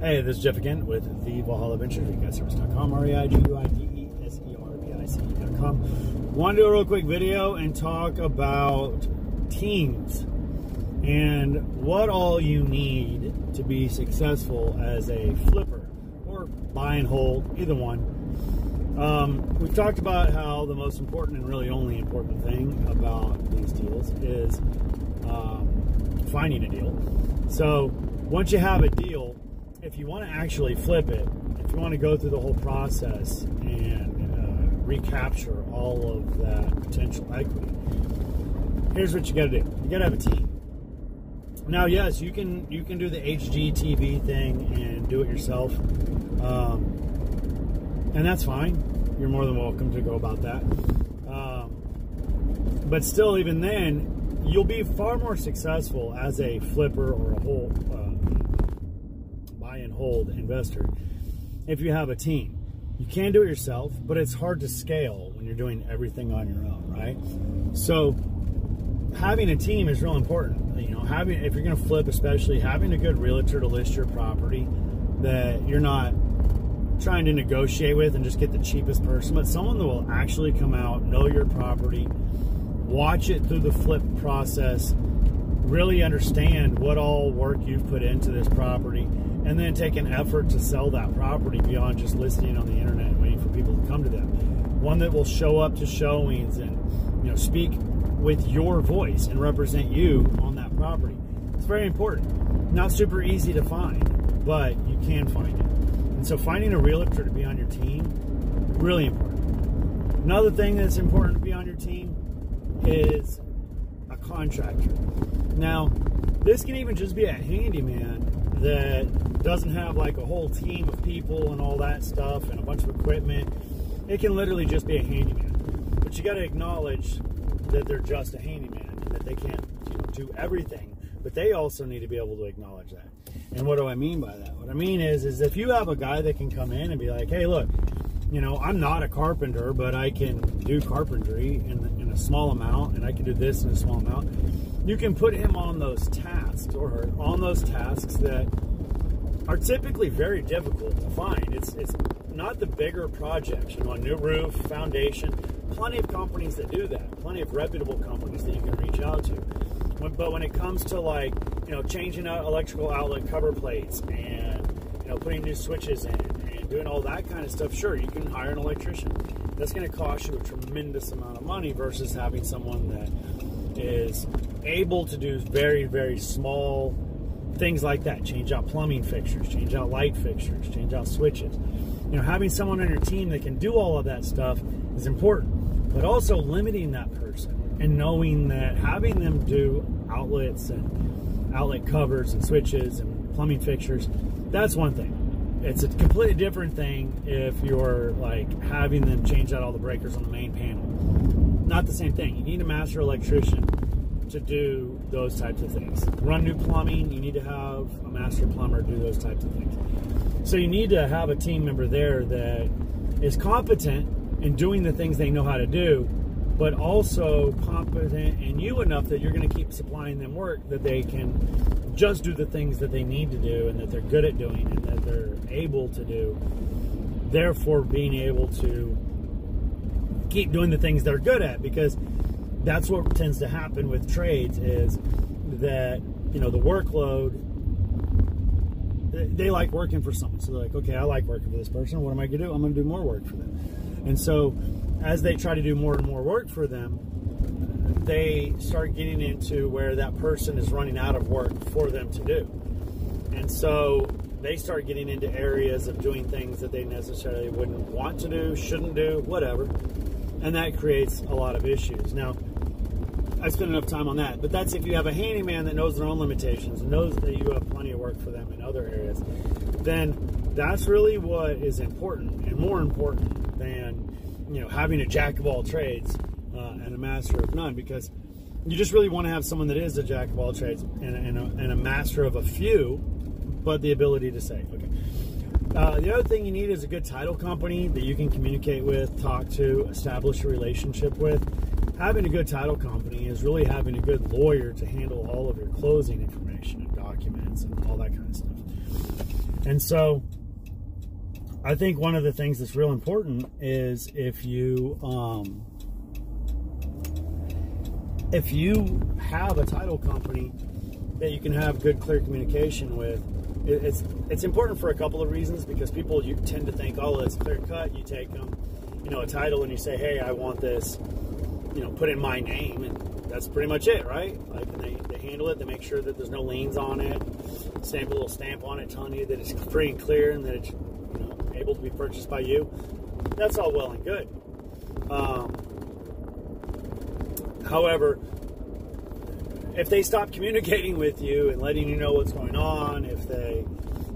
Hey, this is Jeff again with the Valhalla Ventures, REIGuideService.com, R-E-I-G-U-I-D-E-S-E-R-V-I-C.com. Want to do a real quick video and talk about teams and what all you need to be successful as a flipper or buy and hold, either one. Um, we've talked about how the most important and really only important thing about these deals is um, finding a deal. So once you have a deal, if you want to actually flip it, if you want to go through the whole process and uh, recapture all of that potential equity, here's what you got to do. You got to have a team. Now, yes, you can you can do the HGTV thing and do it yourself, um, and that's fine. You're more than welcome to go about that. Um, but still, even then, you'll be far more successful as a flipper or a whole uh, buy and hold investor if you have a team. You can do it yourself, but it's hard to scale when you're doing everything on your own, right? So having a team is real important. You know, having if you're going to flip, especially having a good realtor to list your property that you're not trying to negotiate with and just get the cheapest person, but someone that will actually come out, know your property, watch it through the flip process, really understand what all work you've put into this property, and then take an effort to sell that property beyond just listing it on the internet and waiting for people to come to them. One that will show up to showings and you know speak with your voice and represent you on that property. It's very important. Not super easy to find, but you can find it. And so finding a realtor to be on your team, really important. Another thing that's important to be on your team is contractor. Now, this can even just be a handyman that doesn't have like a whole team of people and all that stuff and a bunch of equipment. It can literally just be a handyman. But you got to acknowledge that they're just a handyman and that they can't you know, do everything. But they also need to be able to acknowledge that. And what do I mean by that? What I mean is, is if you have a guy that can come in and be like, hey, look, you know, I'm not a carpenter, but I can do carpentry in, in a small amount, and I can do this in a small amount. You can put him on those tasks or on those tasks that are typically very difficult to find. It's it's not the bigger projects, you know, a new roof, foundation. Plenty of companies that do that. Plenty of reputable companies that you can reach out to. But when it comes to like, you know, changing out electrical outlet cover plates and you know putting new switches in doing all that kind of stuff, sure, you can hire an electrician. That's going to cost you a tremendous amount of money versus having someone that is able to do very, very small things like that. Change out plumbing fixtures, change out light fixtures, change out switches. You know, having someone on your team that can do all of that stuff is important, but also limiting that person and knowing that having them do outlets and outlet covers and switches and plumbing fixtures, that's one thing. It's a completely different thing if you're like having them change out all the breakers on the main panel. Not the same thing. You need a master electrician to do those types of things. Run new plumbing, you need to have a master plumber do those types of things. So you need to have a team member there that is competent in doing the things they know how to do, but also competent and you enough that you're going to keep supplying them work that they can just do the things that they need to do and that they're good at doing and that they're able to do. Therefore, being able to keep doing the things they're good at because that's what tends to happen with trades is that you know the workload they like working for someone. So they're like okay i like working for this person. What am i going to do? I'm going to do more work for them. And so as they try to do more and more work for them they start getting into where that person is running out of work for them to do and so they start getting into areas of doing things that they necessarily wouldn't want to do shouldn't do whatever and that creates a lot of issues now I spent enough time on that. But that's if you have a handyman that knows their own limitations and knows that you have plenty of work for them in other areas, then that's really what is important and more important than you know having a jack of all trades uh, and a master of none because you just really want to have someone that is a jack of all trades and, and, a, and a master of a few, but the ability to say, okay. Uh, the other thing you need is a good title company that you can communicate with, talk to, establish a relationship with having a good title company is really having a good lawyer to handle all of your closing information and documents and all that kind of stuff. And so I think one of the things that's real important is if you um, if you have a title company that you can have good clear communication with it's it's important for a couple of reasons because people you tend to think oh it's clear cut you take them you know a title and you say hey i want this you know put in my name and that's pretty much it right? Like they, they handle it they make sure that there's no liens on it stamp a little stamp on it telling you that it's free and clear and that it's able to be purchased by you that's all well and good um, however if they stop communicating with you and letting you know what's going on, if they,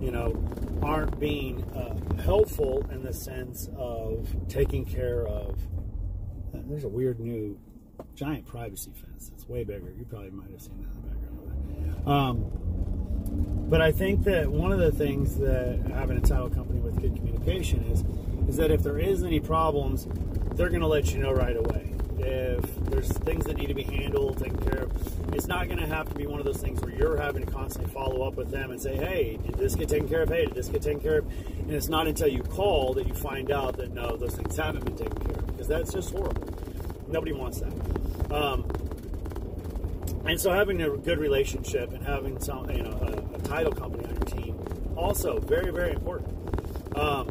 you know, aren't being uh, helpful in the sense of taking care of, uh, there's a weird new giant privacy fence. It's way bigger. You probably might have seen that in the background. Um, but I think that one of the things that having a title company is, is that if there is any problems, they're going to let you know right away if there's things that need to be handled, taken care of, it's not going to have to be one of those things where you're having to constantly follow up with them and say, hey, did this get taken care of? Hey, did this get taken care of? And it's not until you call that you find out that no, those things haven't been taken care of because that's just horrible. Nobody wants that. Um, and so having a good relationship and having some, you know, a, a title company on your team also very, very important. Um,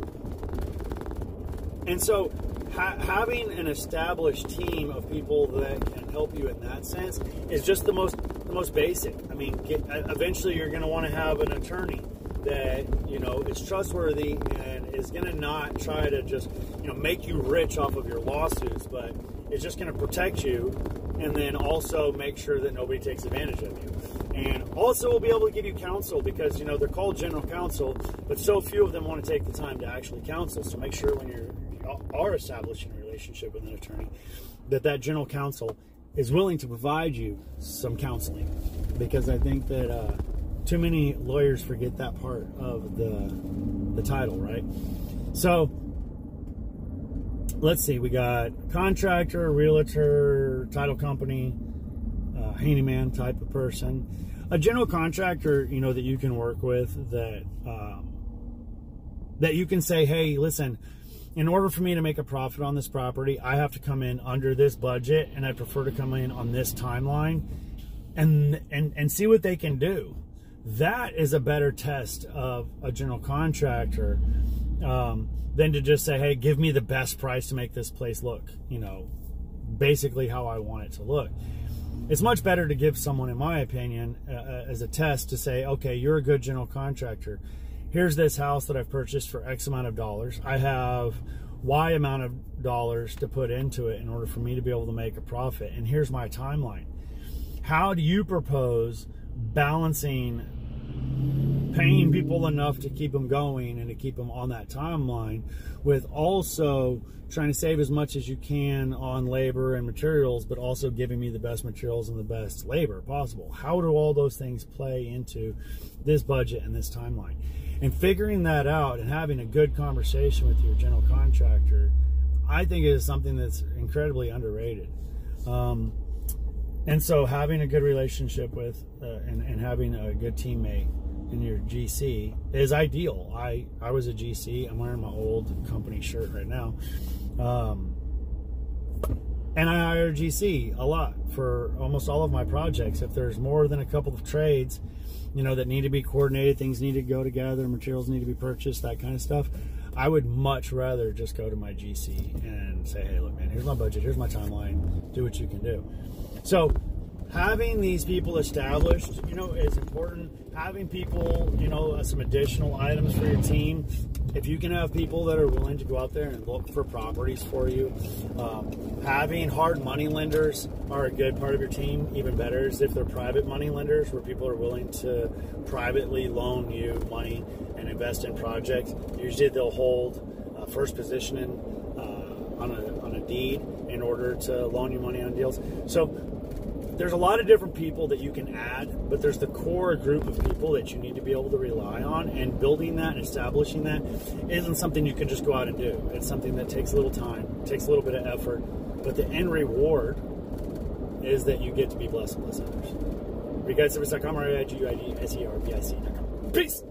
and so ha- having an established team of people that can help you in that sense is just the most the most basic. I mean, get, eventually you're going to want to have an attorney that you know is trustworthy and is going to not try to just you know make you rich off of your lawsuits, but is just going to protect you and then also make sure that nobody takes advantage of you. And also we'll be able to give you counsel because you know they're called general counsel, but so few of them want to take the time to actually counsel. So make sure when you're are establishing a relationship with an attorney, that that general counsel is willing to provide you some counseling, because I think that uh, too many lawyers forget that part of the the title, right? So let's see, we got contractor, realtor, title company, uh, handyman type of person, a general contractor, you know, that you can work with that um, that you can say, hey, listen in order for me to make a profit on this property, I have to come in under this budget and I prefer to come in on this timeline and and and see what they can do. That is a better test of a general contractor um, than to just say, "Hey, give me the best price to make this place look," you know, basically how I want it to look. It's much better to give someone, in my opinion, uh, uh as a test to say, "Okay, you're a good general contractor." here's this house that I've purchased for X amount of dollars. I have Y amount of dollars to put into it in order for me to be able to make a profit. And here's my timeline. How do you propose balancing paying people enough to keep them going and to keep them on that timeline with also trying to save as much as you can on labor and materials but also giving me the best materials and the best labor possible how do all those things play into this budget and this timeline and figuring that out and having a good conversation with your general contractor, I think is something that's incredibly underrated. Um, and so having a good relationship with uh, and, and having a good teammate in your GC is ideal. I, I was a GC. I'm wearing my old company shirt right now. Um, and I hire GC a lot for almost all of my projects. If there's more than a couple of trades, you know, that need to be coordinated, things need to go together, materials need to be purchased, that kind of stuff. I would much rather just go to my GC and say, hey, look, man, here's my budget, here's my timeline, do what you can do. So having these people established, you know, is important. Having people, you know, uh, some additional items for your team. If you can have people that are willing to go out there and look for properties for you, um, having hard money lenders are a good part of your team. Even better is if they're private money lenders, where people are willing to privately loan you money and invest in projects. Usually, they'll hold uh, first position in, uh, on a on a deed in order to loan you money on deals. So there's a lot of different people that you can add, but there's the core group of people that you need to be able to rely on. And building that and establishing that isn't something you can just go out and do. It's something that takes a little time, takes a little bit of effort, but the end reward is that you get to be blessed and bless others. REIGuideService.com or I-G-U-I-D-S-E-R-V-I-C.com. Peace!